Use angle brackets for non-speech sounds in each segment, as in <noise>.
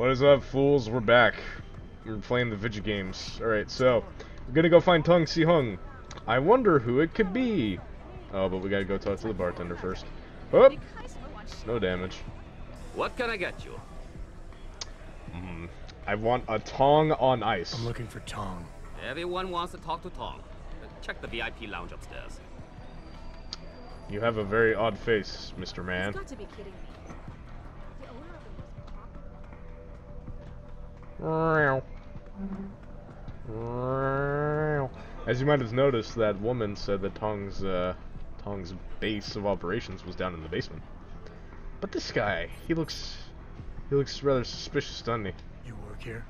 What is up, fools? We're back. We're playing the Vidya games. Alright, so, we're gonna go find Tong Si Hung. I wonder who it could be. Oh, but we gotta go talk to the bartender first. Oh! No damage. What can I get you? Mm, I want a Tong on ice. I'm looking for Tong. Everyone wants to talk to Tong. Check the VIP lounge upstairs. You have a very odd face, Mr. Man. You've got to be kidding me. As you might have noticed, that woman said that Tong's, uh, Tong's base of operations was down in the basement. But this guy, he looks, he looks rather suspicious, doesn't he? You work here?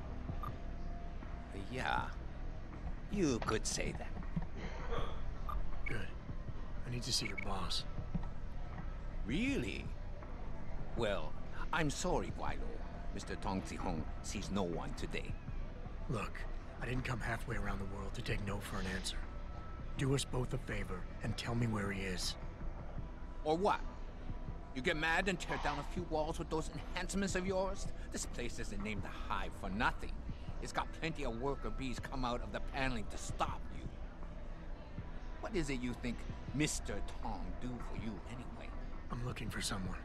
Yeah. You could say that. Good. I need to see your boss. Really? Well, I'm sorry, Guilo. Mr. Tong Hong sees no one today. Look, I didn't come halfway around the world to take no for an answer. Do us both a favor and tell me where he is. Or what? You get mad and tear down a few walls with those enhancements of yours? This place isn't named the Hive for nothing. It's got plenty of worker bees come out of the paneling to stop you. What is it you think Mr. Tong do for you anyway? I'm looking for someone.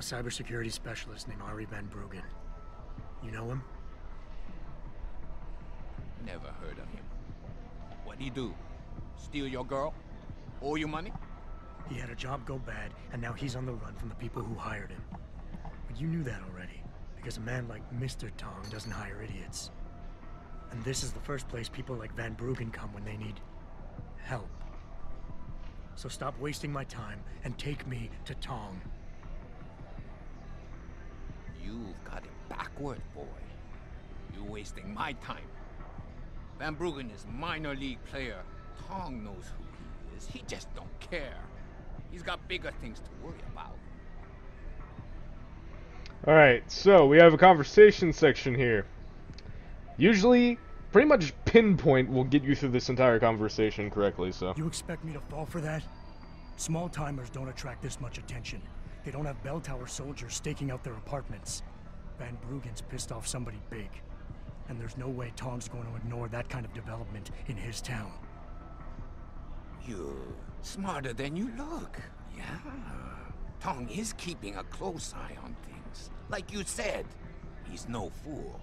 A cybersecurity specialist named Ari Van Bruggen. You know him? Never heard of him. What'd he do? Steal your girl? Owe you money? He had a job go bad, and now he's on the run from the people who hired him. But you knew that already, because a man like Mr. Tong doesn't hire idiots. And this is the first place people like Van Bruggen come when they need help. So stop wasting my time and take me to Tong. You've got it backward, boy. You're wasting my time. Van Bruggen is minor league player. Tong knows who he is. He just don't care. He's got bigger things to worry about. Alright, so we have a conversation section here. Usually, pretty much pinpoint will get you through this entire conversation correctly, so. You expect me to fall for that? Small timers don't attract this much attention. They don't have Belltower soldiers staking out their apartments. Van Bruggen's pissed off somebody big. And there's no way Tong's going to ignore that kind of development in his town. You're smarter than you look. Yeah. Tong is keeping a close eye on things. Like you said, he's no fool.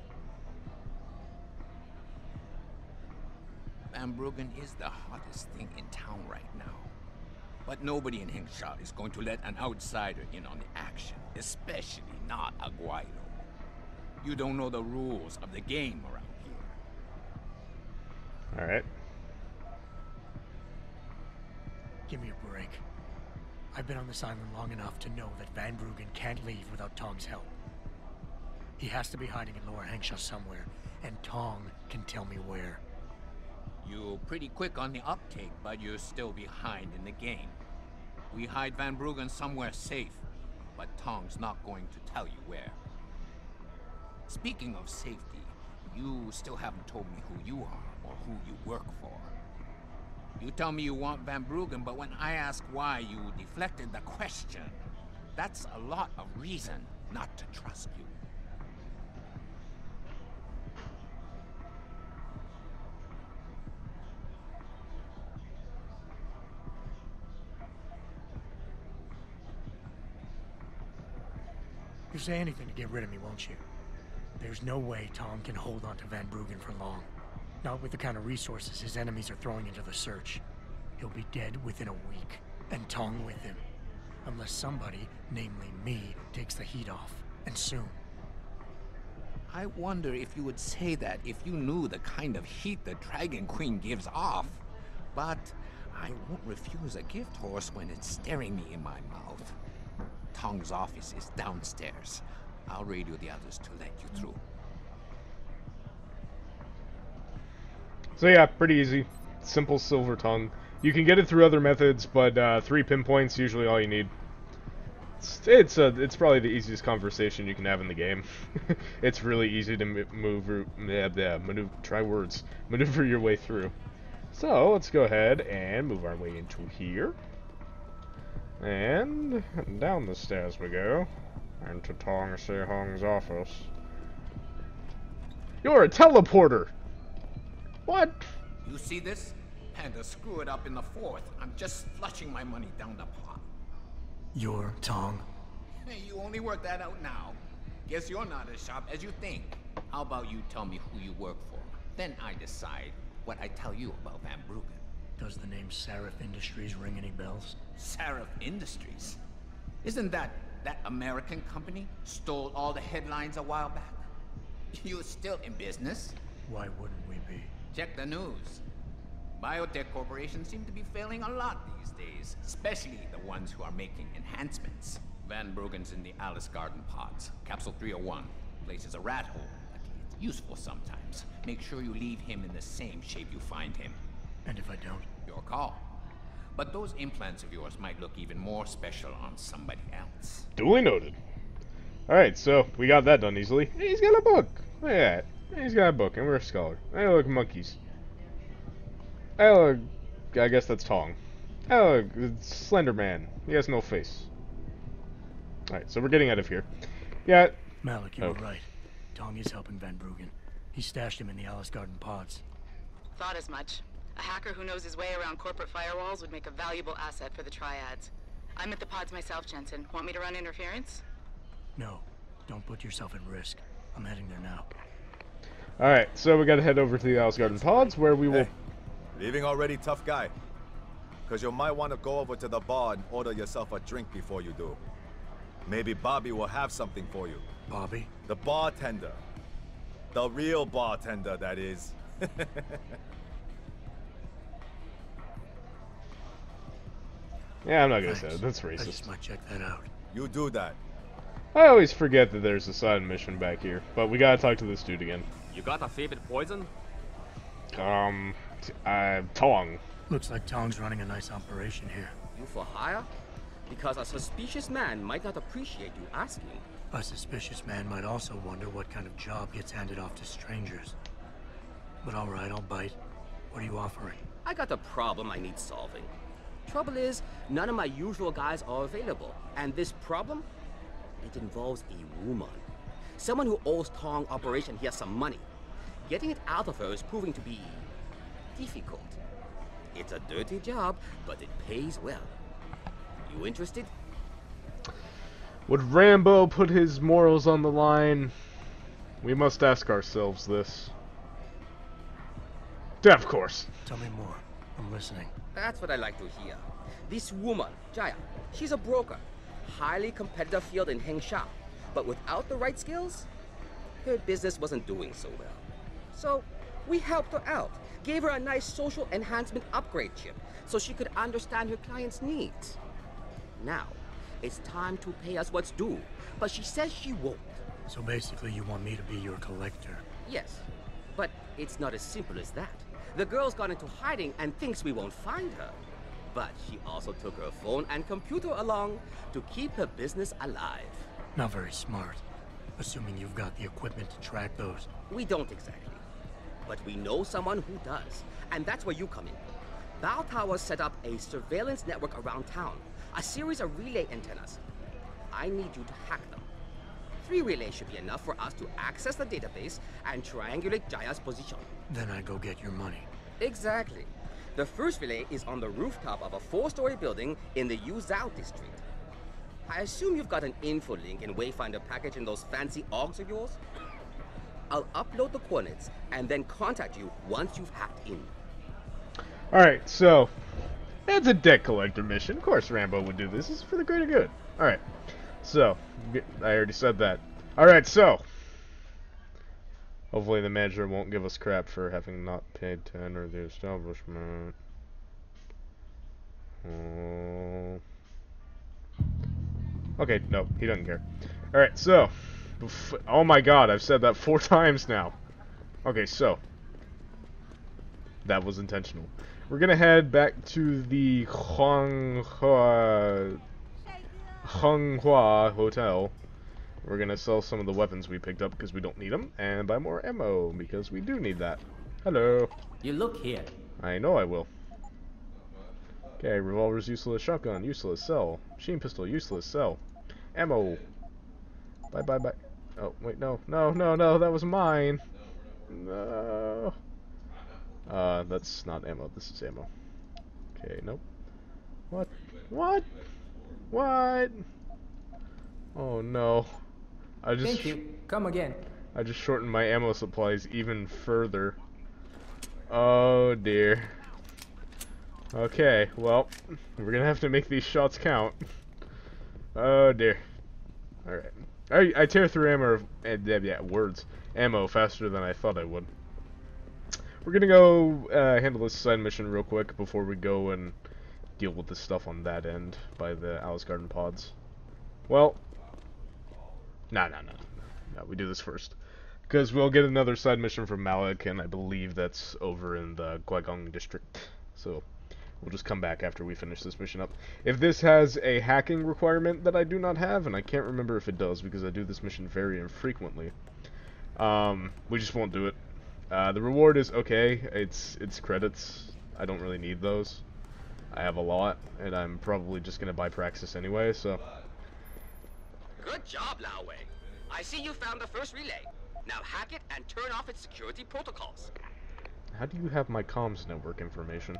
Van Bruggen is the hottest thing in town right now. But nobody in Hengsha is going to let an outsider in on the action, especially not Aguayo. You don't know the rules of the game around here. Alright. Give me a break. I've been on this island long enough to know that Van Bruggen can't leave without Tong's help. He has to be hiding in Lower Hengsha somewhere, and Tong can tell me where. You're pretty quick on the uptake, but you're still behind in the game. We hide Van Bruggen somewhere safe, but Tong's not going to tell you where. Speaking of safety, you still haven't told me who you are or who you work for. You tell me you want Van Bruggen, but when I ask why, you deflected the question. That's a lot of reason not to trust you. You'll say anything to get rid of me, won't you? There's no way Tong can hold on to Van Bruggen for long. Not with the kind of resources his enemies are throwing into the search. He'll be dead within a week, and Tong with him. Unless somebody, namely me, takes the heat off. And soon. I wonder if you would say that if you knew the kind of heat the Dragon Queen gives off. But I won't refuse a gift horse when it's staring me in my mouth. Tong's office is downstairs. I'll radio the others to let you through. So yeah, pretty easy. Simple silver tongue. You can get it through other methods, but uh, three pinpoints usually all you need. It's it's, uh, it's probably the easiest conversation you can have in the game. <laughs> it's really easy to move, yeah, yeah, maneuver, try words, <laughs> maneuver your way through. So let's go ahead and move our way into here. And down the stairs we go. Into Tong Si Hung's office. You're a teleporter! What? You see this? Had to screw it up in the fourth. I'm just flushing my money down the pot. You're Tong. Hey, you only work that out now. Guess you're not as sharp as you think. How about you tell me who you work for? Then I decide what I tell you about Van Bruggen. Does the name Sarif Industries ring any bells? Sarif Industries. Isn't that that American company stole all the headlines a while back? You're still in business? Why wouldn't we be? Check the news. Biotech corporations seem to be failing a lot these days, especially the ones who are making enhancements. Van Bruggen's in the Alice Garden pods. Capsule 301. Place is a rat hole, it's useful sometimes. Make sure you leave him in the same shape you find him. And if I don't? Your call. But those implants of yours might look even more special on somebody else. Duly noted. Alright, so we got that done easily. Hey, he's got a book. Look at that. He's got a book, and we're a scholar. Hey, look, monkeys. Hey, look. I guess that's Tong. Hey, look, it's Slender Man. He has no face. Alright, so we're getting out of here. Yeah, Malik, you Oh. were right. Tong is helping Van Bruggen. He stashed him in the Alice Garden pods. Thought as much. A hacker who knows his way around corporate firewalls would make a valuable asset for the triads. I'm at the pods myself, Jensen. Want me to run interference? No, don't put yourself at risk. I'm heading there now. Alright, so we gotta head over to the Alice Garden Pods, where we will... Hey, leaving already, tough guy? Because you might want to go over to the bar and order yourself a drink before you do. Maybe Bobby will have something for you. Bobby? The bartender. The real bartender, that is. <laughs> Yeah, I'm not gonna say that. That's I racist. just might check that out. you do that. I always forget that there's a side mission back here, but we gotta talk to this dude again. You got a favorite poison? Um, t- uh, Tong. Looks like Tong's running a nice operation here. You for hire? Because a suspicious man might not appreciate you asking. A suspicious man might also wonder what kind of job gets handed off to strangers. But alright, I'll bite. What are you offering? I got a problem I need solving. Trouble is, none of my usual guys are available. And this problem? It involves a woman. Someone who owes Tong Operation here some money. Getting it out of her is proving to be difficult. It's a dirty job, but it pays well. You interested? Would Rambo put his morals on the line? We must ask ourselves this. Yeah, of course. Tell me more. I'm listening. That's what I like to hear. This woman, Jaya, she's a broker. Highly competitive field in Hengsha. But without the right skills, her business wasn't doing so well. So we helped her out. Gave her a nice social enhancement upgrade chip so she could understand her clients' needs. Now, it's time to pay us what's due. But she says she won't. So basically, you want me to be your collector. Yes, but it's not as simple as that. The girl's gone into hiding and thinks we won't find her. But she also took her phone and computer along to keep her business alive. Not very smart. Assuming you've got the equipment to track those. We don't exactly. But we know someone who does. And that's where you come in. Belltower set up a surveillance network around town. A series of relay antennas. I need you to hack them. Three relays should be enough for us to access the database and triangulate Jaya's position. Then I go get your money. Exactly. The first relay is on the rooftop of a four-story building in the Yuzhou district. I assume you've got an info link and Wayfinder package in those fancy OGs of yours? I'll upload the coordinates and then contact you once you've hacked in. Alright, so. It's a debt collector mission. Of course Rambo would do this. Is for the greater good. Alright. So, I already said that. Alright, so. Hopefully the manager won't give us crap for having not paid to enter the establishment. Oh. Okay, no, he doesn't care. Alright, so. Oh my god, I've said that <laughs> four times now. Okay, so. That was intentional. We're gonna head back to the Honghua Hung Hua Hotel. We're gonna sell some of the weapons we picked up because we don't need them, and buy more ammo because we do need that. Hello. You look here. I know I will. Okay, revolver's useless, shotgun useless, sell. Machine pistol useless, sell. Ammo. Bye bye bye. Oh, wait, no, no, no, no, that was mine. No. Uh, that's not ammo. This is ammo. Okay, nope. What? What? What? Oh no. I just Thank you. Come again. I just shortened my ammo supplies even further. Oh dear. Okay, well, we're gonna have to make these shots count. Oh dear. Alright. I, I tear through ammo, uh, yeah, yeah, words, ammo faster than I thought I would. We're gonna go uh, handle this side mission real quick before we go and deal with the stuff on that end by the Alice Garden pods. Well, no, no, no, no, we do this first. Because we'll get another side mission from Malik, and I believe that's over in the Guagong district. So, we'll just come back after we finish this mission up. If this has a hacking requirement that I do not have, and I can't remember if it does because I do this mission very infrequently, um, we just won't do it. Uh, the reward is okay. It's it's credits. I don't really need those. I have a lot, and I'm probably just gonna buy Praxis anyway. So Good job, Lao Wei. I see you found the first relay. Now hack it and turn off its security protocols. how do you have my comms network information?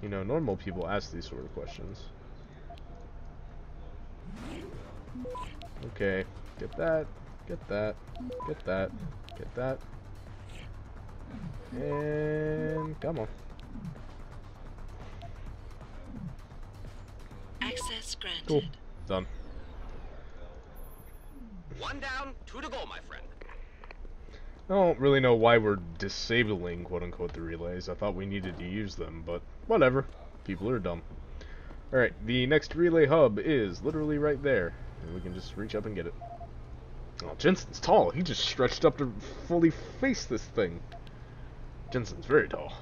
You know, normal people ask these sort of questions. Okay, get that, get that, get that, get that. And come on. Granted. Cool. Done. One down, two to go, my friend. I don't really know why we're disabling quote-unquote the relays. I thought we needed to use them, but whatever. People are dumb. Alright, the next relay hub is literally right there. And we can just reach up and get it. Oh, Jensen's tall. He just stretched up to fully face this thing. Jensen's very tall.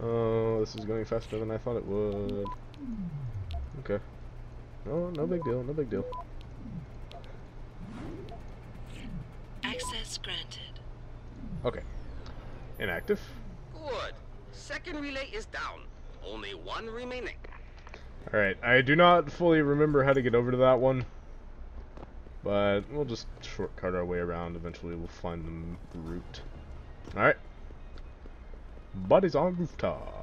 Oh, this is going faster than I thought it would. Okay. No, no big deal, no big deal. Access granted. Okay. Inactive. Good. Second relay is down. Only one remaining. Alright, I do not fully remember how to get over to that one. But we'll just shortcut our way around. Eventually we'll find the route. Alright. Buddies on rooftops.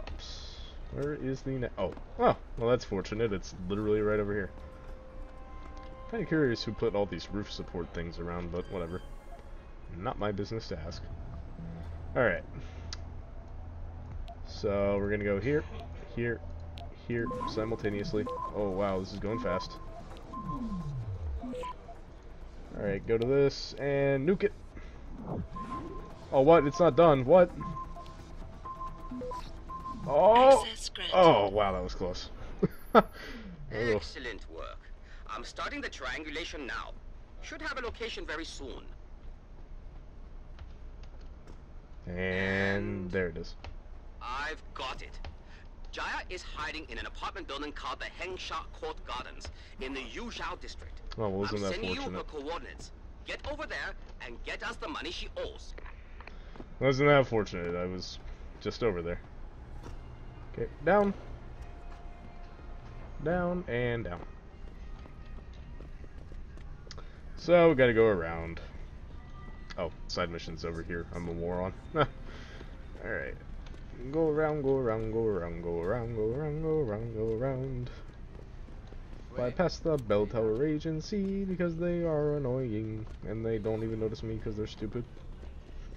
Where is the... oh. Oh, well that's fortunate. It's literally right over here. Kinda curious who put all these roof support things around, but whatever. Not my business to ask. Alright. So, we're gonna go here, here, here, simultaneously. Oh wow, this is going fast. Alright, go to this, and nuke it! Oh, what? It's not done. What? Oh! Oh, wow, that was close. <laughs> Excellent work. I'm starting the triangulation now. Should have a location very soon. And there it is. I've got it. Jaya is hiding in an apartment building called the Hengsha Court Gardens in the Yuzhou district. Oh, well, isn't I'm that sending you her coordinates. Get over there and get us the money she owes. Wasn't that fortunate? I was just over there. Okay, down. Down and down. So, we gotta go around. Oh, side mission's over here. I'm a moron. <laughs> Alright. Go around, go around, go around, go around, go around, go around, go around. Bypass the Belltower agency because they are annoying and they don't even notice me because they're stupid.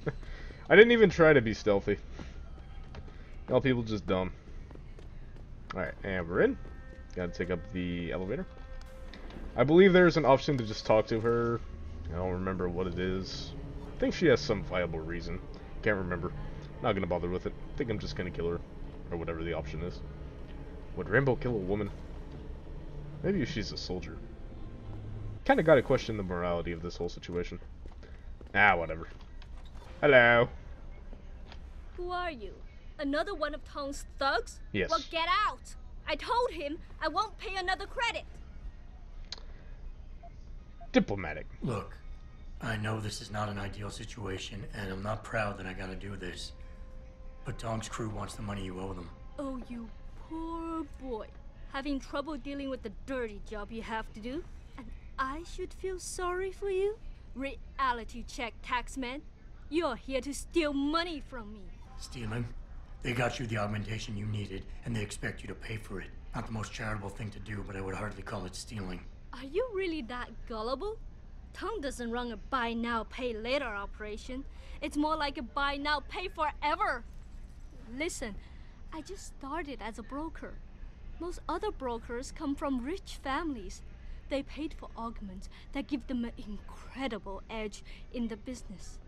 <laughs> I didn't even try to be stealthy. All people just dumb. Alright, and we're in. Gotta take up the elevator. I believe there's an option to just talk to her. I don't remember what it is. I think she has some viable reason. Can't remember. Not gonna bother with it. I think I'm just gonna kill her. Or whatever the option is. Would Rambo kill a woman? Maybe she's a soldier. Kinda gotta question the morality of this whole situation. Ah, whatever. Hello. Who are you? Another one of Tong's thugs? Yes. Well, get out! I told him I won't pay another credit. Diplomatic. Look, I know this is not an ideal situation, and I'm not proud that I gotta do this. But Tong's crew wants the money you owe them. Oh, you poor boy. Having trouble dealing with the dirty job you have to do? And I should feel sorry for you? Reality check, taxman. You're here to steal money from me. Stealing? They got you the augmentation you needed, and they expect you to pay for it. Not the most charitable thing to do, but I would hardly call it stealing. Are you really that gullible? Tong doesn't run a buy now, pay later operation. It's more like a buy now, pay forever. Listen, I just started as a broker. Most other brokers come from rich families. They paid for augments that give them an incredible edge in the business.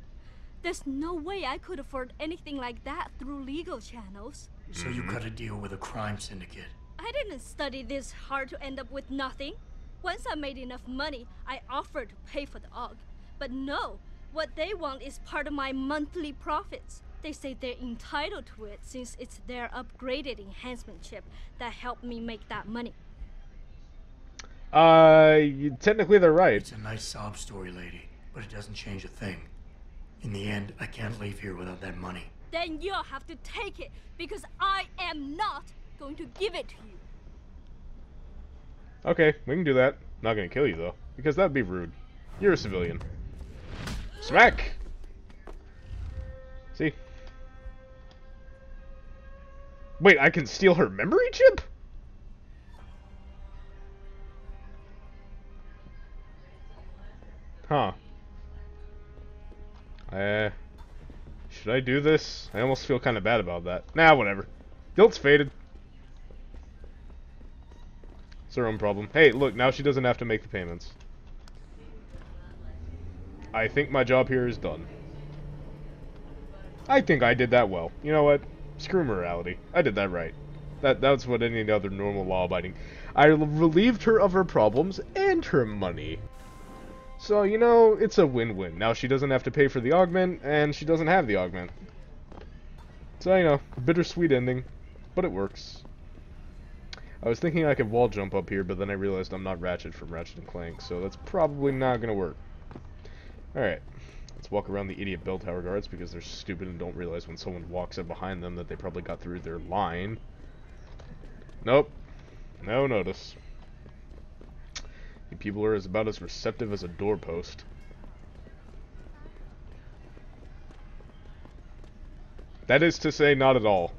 There's no way I could afford anything like that through legal channels. So you cut a deal with a crime syndicate. I didn't study this hard to end up with nothing. Once I made enough money, I offered to pay for the AUG. But no, what they want is part of my monthly profits. They say they're entitled to it since it's their upgraded enhancement chip that helped me make that money. Uh, you- technically they're right. It's a nice sob story, lady, but it doesn't change a thing. In the end, I can't leave here without that money. Then you'll have to take it because I am not going to give it to you. Okay, we can do that. Not gonna kill you though, because that'd be rude. You're a civilian. Smack! See? Wait, I can steal her memory chip? Huh. Uh, should I do this? I almost feel kind of bad about that. Nah, whatever. Guilt's faded. It's her own problem. Hey, look, now she doesn't have to make the payments. I think my job here is done. I think I did that well. You know what? Screw morality. I did that right. That that's what any other normal law-abiding. I relieved her of her problems and her money. So, you know, it's a win-win. Now she doesn't have to pay for the augment, and she doesn't have the augment. So, you know, bittersweet ending, but it works. I was thinking I could wall jump up here, but then I realized I'm not Ratchet from Ratchet and Clank, so that's probably not gonna work. Alright, let's walk around the idiot Belltower guards because they're stupid and don't realize when someone walks up behind them that they probably got through their line. Nope. No notice. You people are as about as receptive as a doorpost. That is to say, not at all.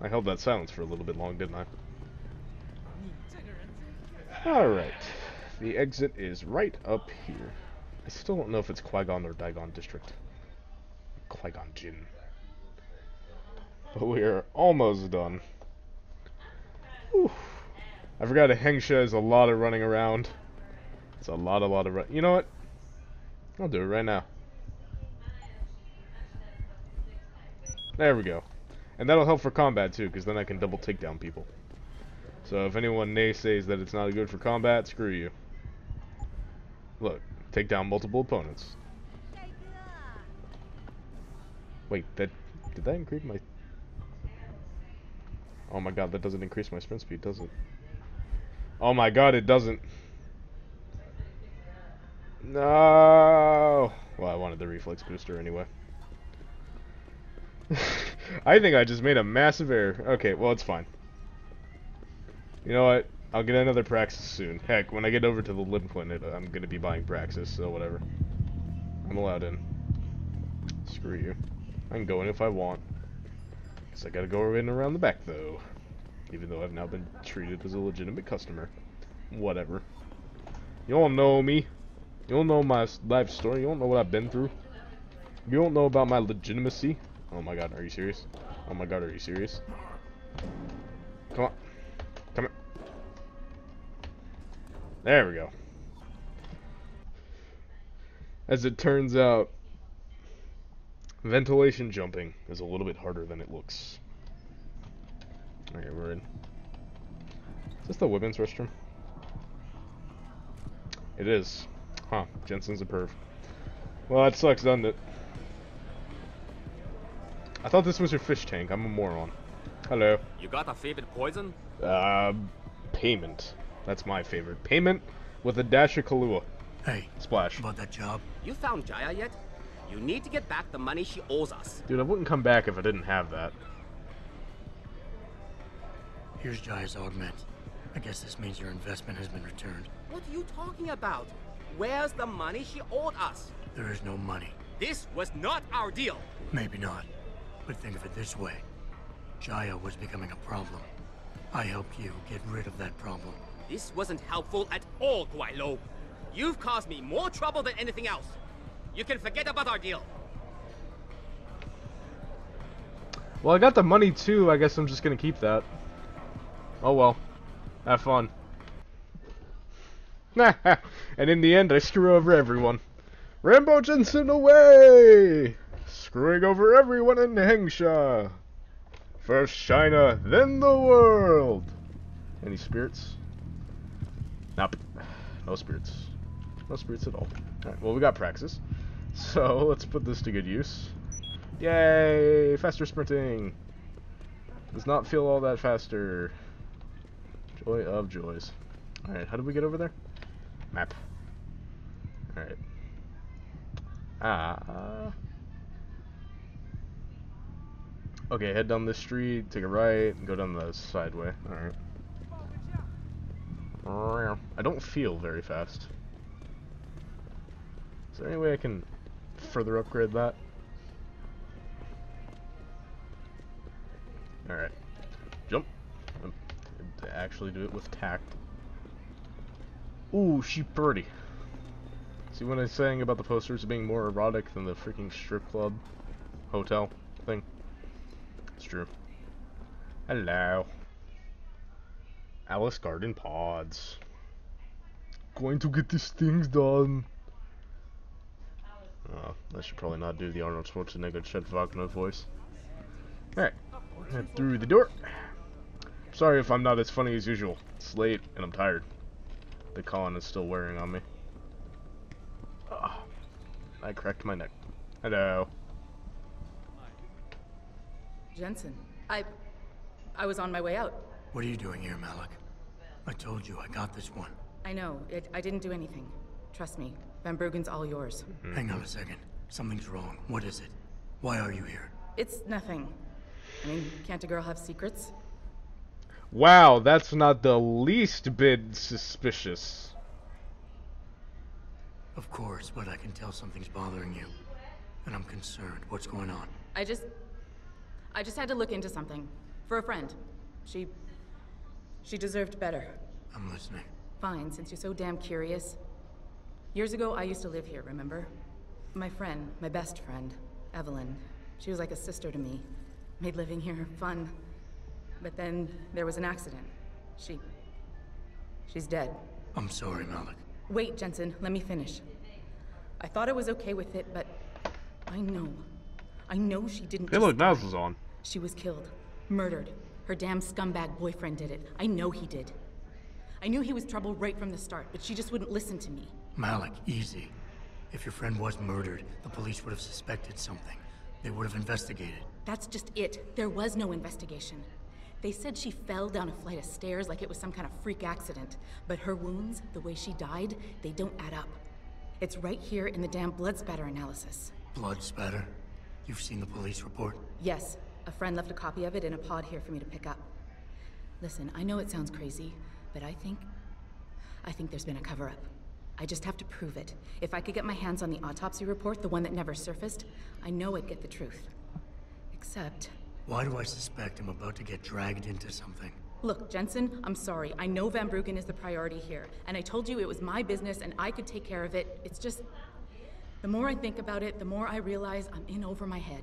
I held that silence for a little bit long, didn't I? Alright. The exit is right up here. I still don't know if it's Qui-Gon or Digon District. Qui-Gon Jinn. But we are almost done. Whew. I forgot a Hengsha is a lot of running around. It's a lot, a lot of run. You know what? I'll do it right now. There we go. And that'll help for combat too, because then I can double take down people. So if anyone naysays that it's not good for combat, screw you. Look, take down multiple opponents. Wait, that did that increase my? Oh my god, that doesn't increase my sprint speed, does it? Oh my god, it doesn't. No. Well, I wanted the reflex booster anyway. <laughs> I think I just made a massive error. Okay, well, it's fine. You know what? I'll get another Praxis soon. Heck, when I get over to the Limb Planet, I'm going to be buying Praxis, so whatever. I'm allowed in. Screw you. I can go in if I want. Guess I gotta go in around the back, though. Even though I've now been treated as a legitimate customer. Whatever. You all know me. You don't know my life story. You don't know what I've been through. You don't know about my legitimacy. Oh my god, are you serious? Oh my god, are you serious? Come on. Come here. There we go. As it turns out, ventilation jumping is a little bit harder than it looks. Okay, we're in. Is this the women's restroom? It is. Huh, Jensen's a perv. Well, that sucks, doesn't it? I thought this was your fish tank. I'm a moron. Hello. You got a favorite poison? Uh, payment. That's my favorite. Payment with a dash of Kahlua. Hey, Splash. about that job? You found Jaya yet? You need to get back the money she owes us. Dude, I wouldn't come back if I didn't have that. Here's Jaya's augment. I guess this means your investment has been returned. What are you talking about? Where's the money she owed us? There is no money. This was not our deal. Maybe not. But think of it this way. Jaya was becoming a problem. I helped you get rid of that problem. This wasn't helpful at all, Guaylo. You've caused me more trouble than anything else. You can forget about our deal. Well, I got the money too. I guess I'm just gonna keep that. Oh well. Have fun. <laughs> and in the end, I screw over everyone. Rambo Jensen away! Screwing over everyone in Hengsha. First China, then the world. Any spirits? Nope. No spirits. No spirits at all. Alright, well we got Praxis. So let's put this to good use. Yay! Faster sprinting! Does not feel all that faster. Joy of joys. Alright, how did we get over there? Map. Alright. Ah. Okay, head down this street, take a right, and go down the side way. Alright. I don't feel very fast. Is there any way I can further upgrade that? Alright. Jump. Actually do it with tact. Ooh, she pretty. See what I'm saying about the posters being more erotic than the freaking strip club hotel thing? It's true. Hello. Alice Garden Pods. Going to get these things done. Oh, I should probably not do the Arnold Schwarzenegger Chet Wagner voice. Alright, head through the door. Sorry if I'm not as funny as usual. It's late and I'm tired. The Colin is still wearing on me. Ah, I cracked my neck. Hello. Jensen, I... I was on my way out. What are you doing here, Malik? I told you I got this one. I know, it, I didn't do anything. Trust me, Van Bruggen's all yours. Hang on a second. Something's wrong. What is it? Why are you here? It's nothing. I mean, can't a girl have secrets? Wow, that's not the least bit suspicious. Of course, but I can tell something's bothering you. And I'm concerned. What's going on? I just... I just had to look into something. For a friend. She... She deserved better. I'm listening. Fine, since you're so damn curious. Years ago, I used to live here, remember? My friend, my best friend, Evelyn. She was like a sister to me. Made living here fun. But then there was an accident. She... She's dead. I'm sorry, Malik. Wait, Jensen, let me finish. I thought I was okay with it, but I know. I know she didn't Hey, just look, die. Is on. She was killed. Murdered. Her damn scumbag boyfriend did it. I know he did. I knew he was trouble right from the start, but she just wouldn't listen to me. Malik, easy. If your friend was murdered, the police would have suspected something. They would have investigated. That's just it. There was no investigation. They said she fell down a flight of stairs like it was some kind of freak accident. But her wounds, the way she died, they don't add up. It's right here in the damn blood spatter analysis. Blood spatter? You've seen the police report? Yes, a friend left a copy of it in a pod here for me to pick up. Listen, I know it sounds crazy, but I think. I think there's been a cover up. I just have to prove it. If I could get my hands on the autopsy report, the one that never surfaced, I know I'd get the truth. Except. Why do I suspect I'm about to get dragged into something? Look, Jensen, I'm sorry. I know Van Bruggen is the priority here, and I told you it was my business and I could take care of it. It's just. The more I think about it, the more I realize I'm in over my head.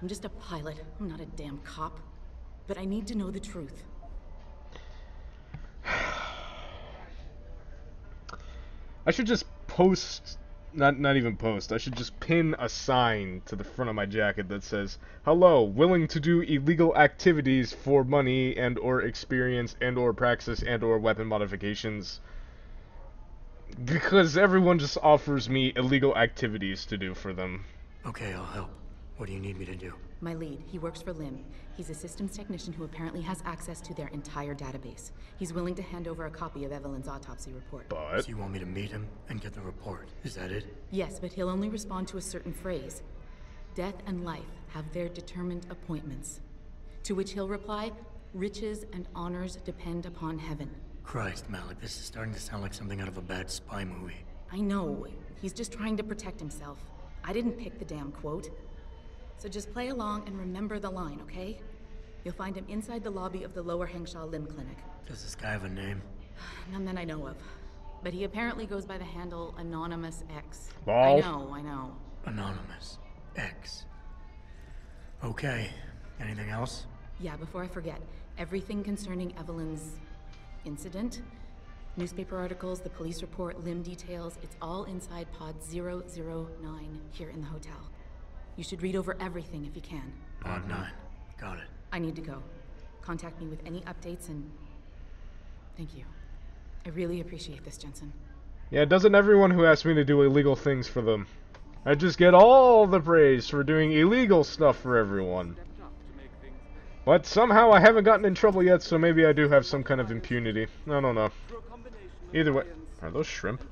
I'm just a pilot, I'm not a damn cop. But I need to know the truth. <sighs> I should just post, not not even post. I should just pin a sign to the front of my jacket that says, "Hello, willing to do illegal activities for money and or experience and or praxis and or weapon modifications." Because everyone just offers me illegal activities to do for them. Okay, I'll help. What do you need me to do? My lead, he works for LIMB. He's a systems technician who apparently has access to their entire database. He's willing to hand over a copy of Evelyn's autopsy report. But So you want me to meet him and get the report? Is that it? Yes, but he'll only respond to a certain phrase. Death and life have their determined appointments. To which he'll reply, Riches and honors depend upon heaven. Christ, Malik, this is starting to sound like something out of a bad spy movie. I know. He's just trying to protect himself. I didn't pick the damn quote. So just play along and remember the line, okay? You'll find him inside the lobby of the Lower Hengsha Limb Clinic. Does this guy have a name? <sighs> None that I know of. But he apparently goes by the handle Anonymous X. I know, I know. Anonymous. X. Okay. Anything else? Yeah, before I forget, everything concerning Evelyn's incident, newspaper articles, the police report, limb details, it's all inside pod 009 here in the hotel. You should read over everything if you can. Pod 9. Got it. I need to go. Contact me with any updates and. Thank you. I really appreciate this, Jensen. Yeah, doesn't everyone who asks me to do illegal things for them? I just get all the praise for doing illegal stuff for everyone. But somehow I haven't gotten in trouble yet, so maybe I do have some kind of impunity. I don't know. Either way, are those shrimp?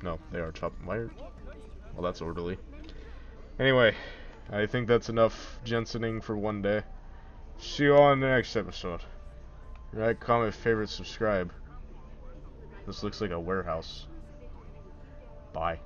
No, they are top wire. Well, that's orderly. Anyway, I think that's enough Jensening for one day. See you all in the next episode. Like, comment, favorite, subscribe. This looks like a warehouse. Bye.